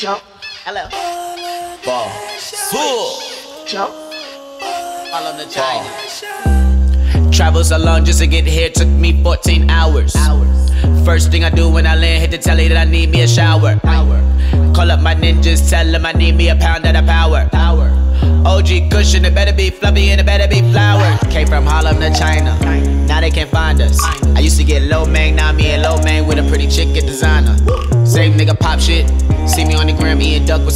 Jump. Hello. Ball. Jump. All of the China. Travel so long just to get here took me 14 hours. hours. First thing I do when I land, hit the telly that I need me a shower. Call up my ninjas, tell them I need me a pound of the power. OG cushion, it better be fluffy and it better be flowers. Came from Harlem to China, now they can't find us. I used to get low man, now me and low man with a pretty chick at designer.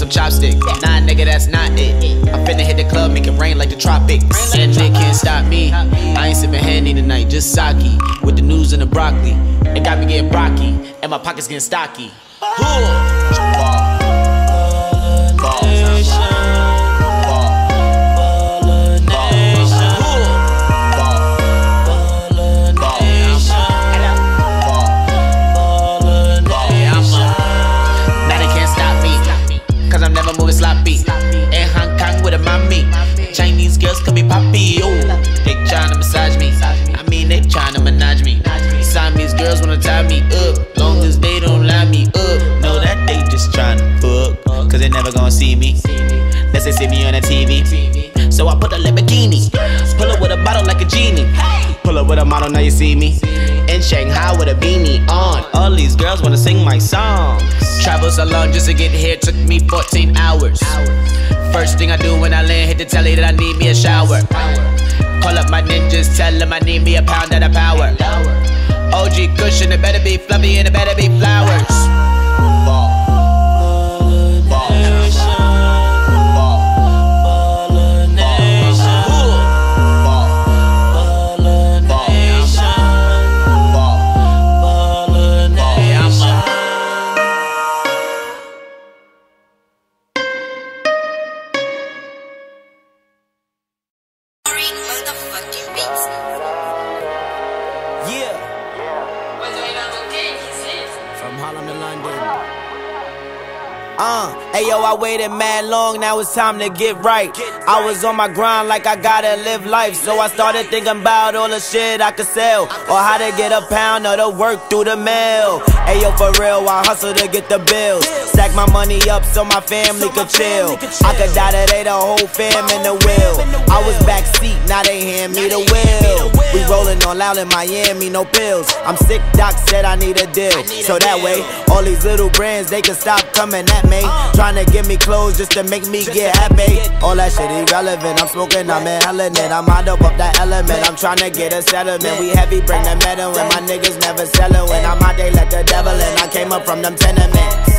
Some chopsticks. Nah, nigga, that's not it. I'm finna hit the club, make it rain like the tropics. And they can't stop me. I ain't sipping Henny tonight, just sake with the news and the broccoli. It got me getting brocky, and my pockets getting stocky. Could be poppy, oh. They tryna massage me. I mean, they tryna menage me. Siamese girls wanna tie me up. Long as they don't lie me up. Know that they just tryna fuck, cause they never gonna see me. Unless they see me on the TV. So I put a Lamborghini. Pull up with a bottle like a genie. Pull up with a model, now you see me. In Shanghai with a beanie on. All these girls wanna sing my songs. Travel so long just to get here took me 14 hours. First thing I do when I land, hit the telly that I need me a shower. Call up my ninjas, tell them I need me a pound of the power. OG cushion, it better be fluffy and it better be Harlem to London. Uh, hey yo, I waited mad long, now it's time to get right. I was on my grind like I gotta live life, so I started thinking about all the shit I could sell, or how to get a pound of the work through the mail. Hey yo, for real, I hustle to get the bills. Stack my money up so my family could chill. I could die today, the whole fam in the wheel. I was backseat, now they hand me the wheel. We rolling on loud in Miami, no pills. I'm sick, doc said I need a deal. So that way, all these little brands, they can stop coming at me. Trying to get me clothes just to make me get happy. All that shit irrelevant. I'm smoking, I'm inhaling it. I'm out up that element. I'm trying to get a settlement. We heavy, bring the metal and my niggas never selling. When I'm out, they let the devil in. I came up from them tenements.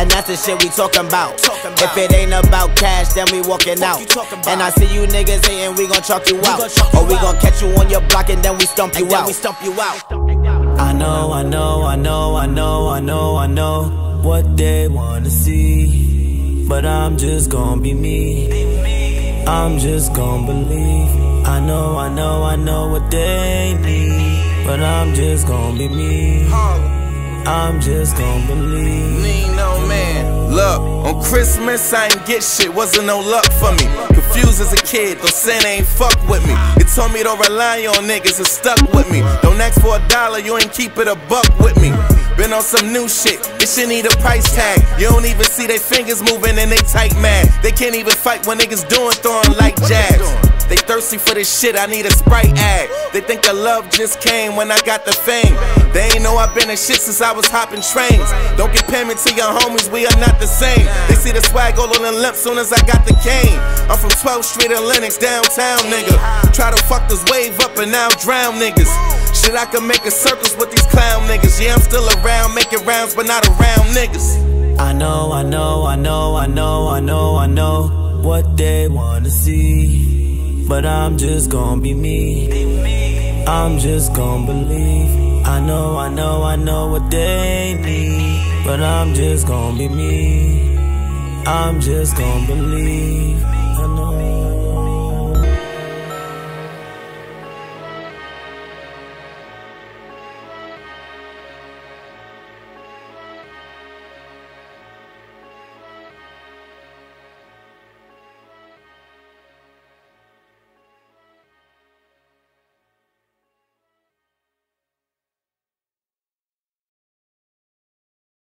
And that's the shit we talking about. If it ain't about cash, then we walking out. And I see you niggas hating, we gon' chalk you out. Or we gon' catch you on your block and then we stump you out. We stump you out. I know, I know, I know, I know, I know, I know what they wanna see. But I'm just gonna be me. I'm just gonna believe. I know, I know, I know what they need. But I'm just gonna be me. I'm just gonna believe. Lean no man. Look, on Christmas I ain't get shit, wasn't no luck for me. Confused as a kid, though Santa ain't fuck with me. It told me don't rely on niggas, it stuck with me. Don't ask for a dollar, you ain't keep it a buck with me. Been on some new shit, this shit need a price tag. You don't even see their fingers moving and they tight mad. They can't even fight when niggas doing throwing like jabs. They thirsty for this shit, I need a Sprite ad. They think the love just came when I got the fame. They ain't know I've been in shit since I was hopping trains. Don't compare me to your homies, we are not the same. They see the swag all on the limp soon as I got the cane. I'm from 12th Street in Lenox, downtown nigga. Try to fuck this wave up and now drown niggas. Shit, I can make a circus with these clown niggas. Yeah, I'm still around, making rounds, but not around niggas. I know, I know, I know, I know, I know, I know what they wanna see. But I'm just gonna be me. I'm just gonna believe. I know, I know, I know what they need. But I'm just gonna be me. I'm just gonna believe.